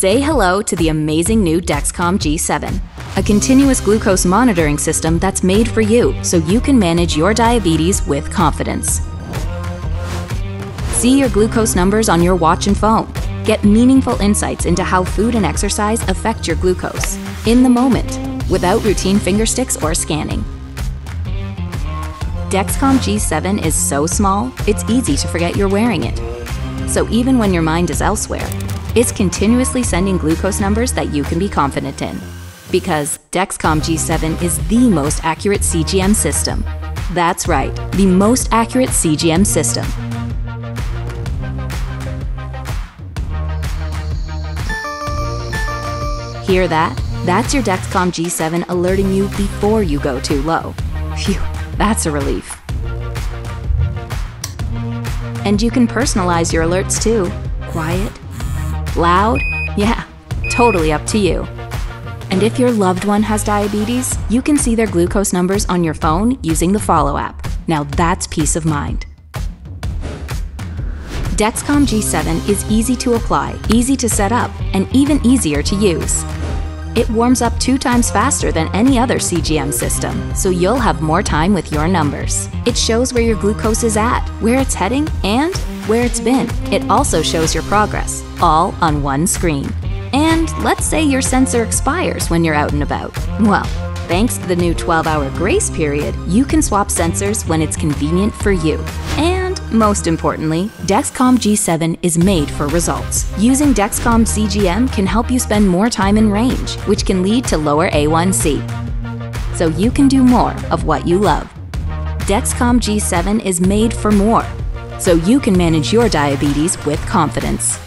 Say hello to the amazing new Dexcom G7, a continuous glucose monitoring system that's made for you so you can manage your diabetes with confidence. See your glucose numbers on your watch and phone. Get meaningful insights into how food and exercise affect your glucose in the moment without routine finger sticks or scanning. Dexcom G7 is so small, it's easy to forget you're wearing it. So even when your mind is elsewhere, it's continuously sending glucose numbers that you can be confident in. Because Dexcom G7 is the most accurate CGM system. That's right, the most accurate CGM system. Hear that? That's your Dexcom G7 alerting you before you go too low. Phew, that's a relief. And you can personalize your alerts too. Quiet, loud, yeah, totally up to you. And if your loved one has diabetes, you can see their glucose numbers on your phone using the Follow app. Now that's peace of mind. Dexcom G7 is easy to apply, easy to set up, and even easier to use. It warms up two times faster than any other CGM system, so you'll have more time with your numbers. It shows where your glucose is at, where it's heading, and where it's been. It also shows your progress, all on one screen. And let's say your sensor expires when you're out and about. Well, thanks to the new 12 hour grace period, you can swap sensors when it's convenient for you. And most importantly, Dexcom G7 is made for results. Using Dexcom CGM can help you spend more time in range, which can lead to lower A1C. So you can do more of what you love. Dexcom G7 is made for more, so you can manage your diabetes with confidence.